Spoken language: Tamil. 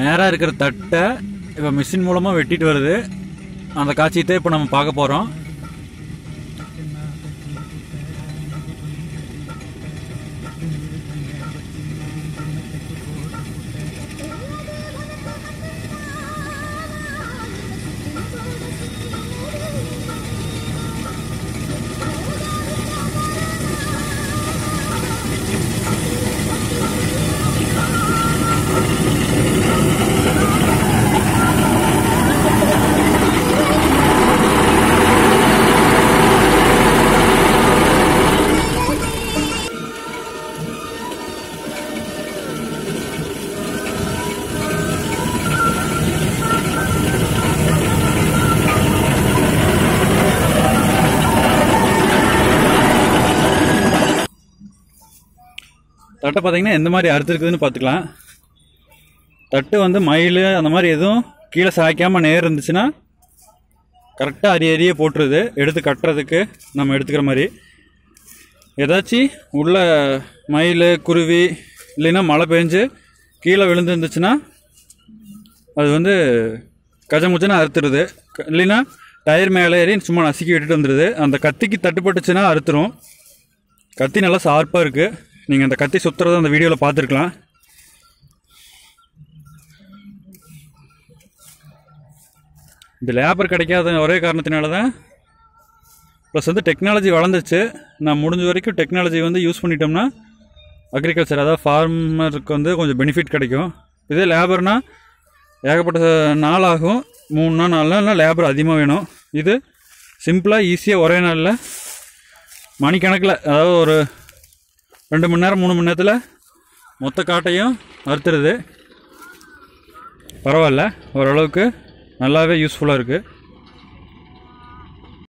நேராக இருக்கிற தட்டை இப்போ மிஷின் மூலமாக வெட்டிட்டு வருது. அந்த காட்சியத்தை இப்போ நம்ம பார்க்க போகிறோம் தட்டை பார்த்தீங்கன்னா எந்த மாதிரி அறுத்துருக்குதுன்னு பார்த்துக்கலாம். தட்டு வந்து மயில் அந்த மாதிரி எதுவும் கீழே சாய்க்காமல் நேர் இருந்துச்சுன்னா கரெக்டாக அரிய அரிய போட்டுருது. எடுத்து கட்டுறதுக்கு நம்ம எடுத்துக்கிற மாதிரி. ஏதாச்சும் உள்ள மயில் குருவி இல்லைன்னா மழை பெஞ்சு கீழே விழுந்துருந்துச்சுன்னா அது வந்து கஜமுச்சுன்னா அறுத்துருது. இல்லைன்னா டயர் மேலே ஏறி சும்மா நசுக்கி விட்டுட்டு வந்துடுது அந்த கத்திக்கு தட்டுப்பட்டுச்சுன்னா அறுத்துரும். கத்தி நல்லா ஷார்ப்பாக இருக்குது நீங்கள் அந்த கத்தி சுற்றுறத அந்த வீடியோவில் பார்த்துருக்கலாம். இந்த லேபர் கிடைக்காத ஒரே காரணத்தினால தான் ப்ளஸ் வந்து டெக்னாலஜி வளர்ந்துச்சு நான் முடிஞ்ச வரைக்கும் டெக்னாலஜி வந்து யூஸ் பண்ணிட்டோம்னா அக்ரிகல்ச்சர் அதாவது ஃபார்மருக்கு வந்து கொஞ்சம் பெனிஃபிட் கிடைக்கும். இதே லேபர்னால் ஏகப்பட்ட நாள் ஆகும் மூணு நாள் நாலு நாள் லேபர் அதிகமாக வேணும் இது சிம்பிளாக ஈஸியாக ஒரே நாளில் மணிக்கணக்கில் அதாவது ஒரு ரெண்டு மணி நேரம் மூணு மணி நேரத்தில் மொத்த காட்டையும் அறுத்துருது பரவாயில்ல. ஓரளவுக்கு நல்லாவே யூஸ்ஃபுல்லாக இருக்குது